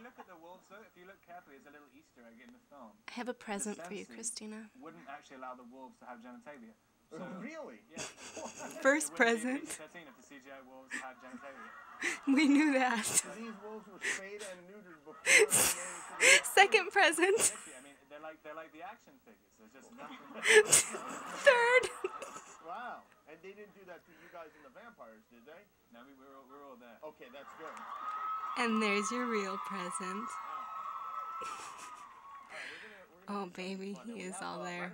you look at the wolves, though, if you look carefully, there's a little Easter egg in the film. I have a present for you, Kristina. Wouldn't actually allow the wolves to have genitalia. Oh, so, really? yeah. First It wouldn't be present. If the CGI wolves had genitalia. We knew that. These wolves were spayed and neutered before they made it to the Second present. I mean, they're like they're like the action figures. There's just nothing. Third. Wow. And they didn't do that to you guys in the vampires, did they? no, we, we're all, we're all there. Okay, that's good. And there's your real present. All right, we're gonna, we're gonna Oh, baby, he is all uh, there.